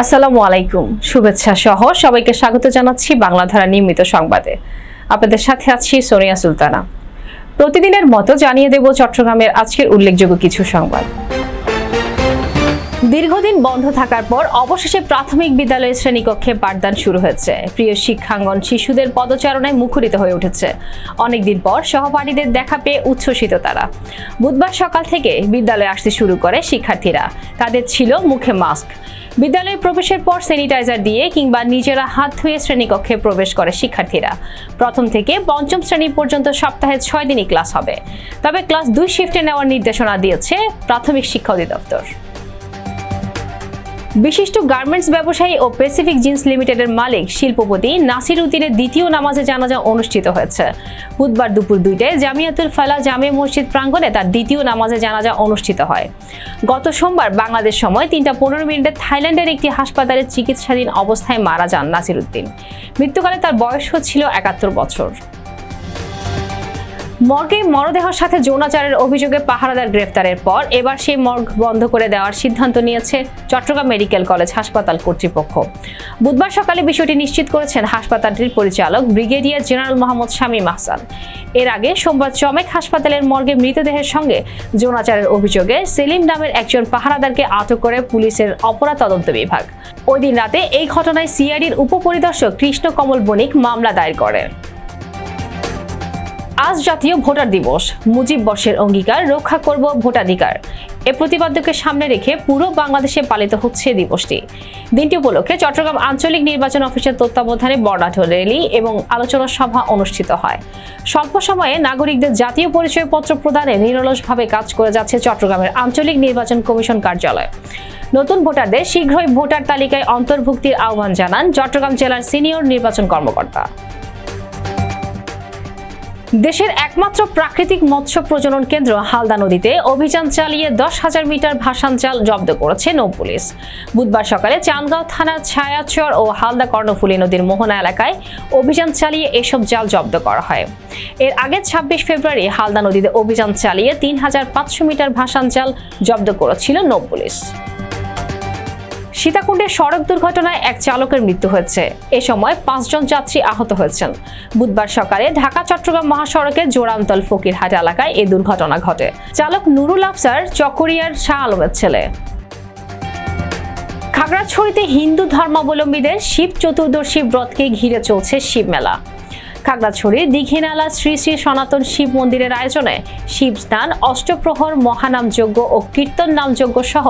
আসসালামু আলাইকুম। শুভেচ্ছা সহ সবাইকে স্বাগত জানাচ্ছি বাংলাধারা নিয়মিত সংবাদে। আপনাদের সাথে আছি সোনিয়া সুলতানা। প্রতিদিনের মতো জানিয়ে দেব চট্টগ্রামের আজকের উল্লেখযোগ্য কিছু সংবাদ। দীর্ঘদিন বন্ধ থাকার পর অবশেষে প্রাথমিক বিদ্যালয়ের শ্রেণীকক্ষে পাঠদান শুরু হয়েছে। প্রিয় শিক্ষাঙ্গন শিশুদের পদচারণায় মুখরিত হয়ে উঠেছে। অনেকদিন পর সহপাঠীদের দেখা পেয়ে উচ্ছ্বসিত তারা। বুধবার সকাল থেকে বিদ্যালয়ে আসতে শুরু করে শিক্ষার্থীরা। তাদের ছিল মুখে মাস্ক। বিদ্যালয়ে প্রবেশের পর স্যানিটাইজার দিয়ে কিংবা নিজেরা হাত ধুয়ে শ্রেণীকক্ষে প্রবেশ করে শিক্ষার্থীরা। প্রথম থেকে পঞ্চম শ্রেণি পর্যন্ত সপ্তাহে ছয় দিনই ক্লাস হবে। তবে ক্লাস দুই শিফটে নেওয়ার নির্দেশনা দিয়েছে প্রাথমিক শিক্ষা অধিদপ্তর। বিশিষ্ট গার্মেন্টস ব্যবসায়ী ও প্যাসিফিক জিন্স লিমিটেডের মালিক শিল্পপতি নাসির উদ্দিনের দ্বিতীয় নামাজে জানাজা অনুষ্ঠিত হয়েছে। বুধবার দুপুর দুইটায় জামিয়াতুল ফালা জামে মসজিদ প্রাঙ্গণে তার দ্বিতীয় নামাজে জানাজা অনুষ্ঠিত হয়। গত সোমবার বাংলাদেশ সময় তিনটা পনেরো মিনিটে থাইল্যান্ডের একটি হাসপাতালে চিকিৎসাধীন অবস্থায় মারা যান নাসির উদ্দিন। মৃত্যুকালে তার বয়স ছিল একাত্তর বছর। মর্গে মরদেহের সাথে যৌনাচারের অভিযোগে পাহারাদার গ্রেফতারের পর এবার সেই মর্গ বন্ধ করে দেওয়ার সিদ্ধান্ত নিয়েছে চট্টগ্রাম মেডিকেল কলেজ হাসপাতাল কর্তৃপক্ষ। বুধবার সকালে বিষয়টি নিশ্চিত করেছেন হাসপাতালটির পরিচালক ব্রিগেডিয়ার জেনারেল মোহাম্মদ শামীম আহসান। এর আগে সোমবার চমেক হাসপাতালের মর্গে মৃতদেহের সঙ্গে যৌনাচারের অভিযোগে সেলিম নামের একজন পাহারাদারকে আটক করে পুলিশের অপরাধ তদন্ত বিভাগ। ওই দিন রাতে এই ঘটনায় সিআইডির উপপরিদর্শক কৃষ্ণ কমল বণিক মামলা দায়ের করেন। আজ জাতীয় ভোটার দিবস। মুজিব বর্ষের অঙ্গীকার রক্ষা করব ভোটাধিকার। এ প্রতিপাদ্যকে সামনে রেখে পুরো বাংলাদেশে পালিত হচ্ছে দিবসটি। দিনটি উপলক্ষে চট্টগ্রাম আঞ্চলিক নির্বাচন অফিসের তত্ত্বাবধানে বর্ণাঢ্য র্যালি এবং আলোচনা সভা অনুষ্ঠিত হয়। স্বল্প সময়ে নাগরিকদের জাতীয় পরিচয়পত্র প্রদানে নিরলসভাবে কাজ করে যাচ্ছে চট্টগ্রামের আঞ্চলিক নির্বাচন কমিশন কার্যালয়। নতুন ভোটারদের শীঘ্রই ভোটার তালিকায় অন্তর্ভুক্তির আহ্বান জানান চট্টগ্রাম জেলার সিনিয়র নির্বাচন কর্মকর্তা। দেশের একমাত্র প্রাকৃতিক মৎস্য প্রজনন কেন্দ্র হালদা নদীতে অভিযান চালিয়ে দশ হাজার মিটার ভাসান জাল জব্দ করেছে নৌ পুলিশ। বুধবার সকালে চান্দগাঁও থানার ছায়াচর ও হালদা কর্ণফুলী নদীর মোহনা এলাকায় অভিযান চালিয়ে এসব জাল জব্দ করা হয়। এর আগে ছাব্বিশ ফেব্রুয়ারি হালদা নদীতে অভিযান চালিয়ে তিন হাজার পাঁচশো মিটার ভাসান জাল জব্দ করেছিল নৌ পুলিশ সীতাকুণ্ডে সড়ক দুর্ঘটনায় এক চালকের মৃত্যু হয়েছে। এ সময় পাঁচজন যাত্রী আহত হয়েছেন। বুধবার সকালে ঢাকা, চট্টগ্রাম মহাসড়কে জোড়ামতল ফকিরহাট এলাকায় এই দুর্ঘটনা ঘটে। চালক নুরুল আফসার চকরিয়ার শাহ আলমের ছেলে। খাগড়াছড়িতে হিন্দু ধর্মাবলম্বীদের শিব চতুর্দশী ব্রতকে ঘিরে চলছে শিব মেলা খাগড়াছড়ি দীঘিনালা, শ্রী শ্রী সনাতন শিব মন্দিরের আয়োজনে শিব স্নান, অষ্টপ্রহর মহানাম যজ্ঞ ও কীর্তন নাম যজ্ঞ সহ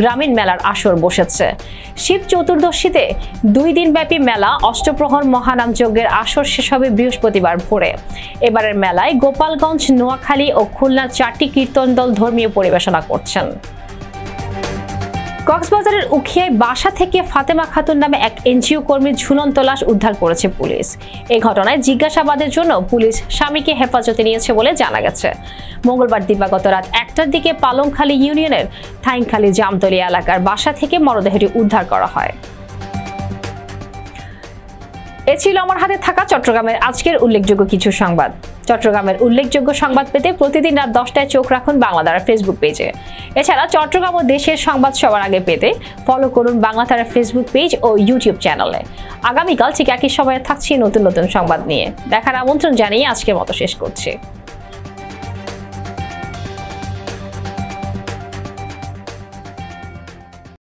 গ্রামীণ মেলার আসর বসেছে। শিব চতুর্দশীতে দুই দিনব্যাপী মেলা, অষ্টপ্রহর মহানাম যজ্ঞের আসর শেষ হবে বৃহস্পতিবার ভোরে। এবারের মেলায় গোপালগঞ্জ, নোয়াখালী ও খুলনার চারটি কীর্তন দল ধর্মীয় পরিবেশনা করছেন। কক্সবাজারের উখিয়ায় বাসা থেকে ফাতেমা খাতুন নামে এক এনজিও কর্মীর ঝুলন্ত তলাশ উদ্ধার করেছে পুলিশ। এ ঘটনায় জিজ্ঞাসাবাদের জন্য পুলিশ স্বামীকে হেফাজতে নিয়েছে বলে জানা গেছে। মঙ্গলবার দিবাগত রাত একটার দিকে পালংখালী ইউনিয়নের থাইংখালী জামতলি এলাকার বাসা থেকে মরদেহটি উদ্ধার করা হয়। এ ছিল আমার হাতে থাকা চট্টগ্রামের আজকের উল্লেখযোগ্য কিছু সংবাদ। চট্টগ্রামের উল্লেখযোগ্য সংবাদ পেতে প্রতিদিন রাত দশটায় চোখ রাখুন বাংলাধারা ফেসবুক পেজে এছাড়া চট্টগ্রাম ও দেশের সংবাদ সবার আগে পেতে ফলো করুন বাংলাধারা ফেসবুক পেজ ও ইউটিউব চ্যানেলে আগামীকাল ঠিক একই সময়ে থাকছি নতুন নতুন সংবাদ নিয়ে। দেখার আমন্ত্রণ জানিয়ে আজকের মতো শেষ করছি।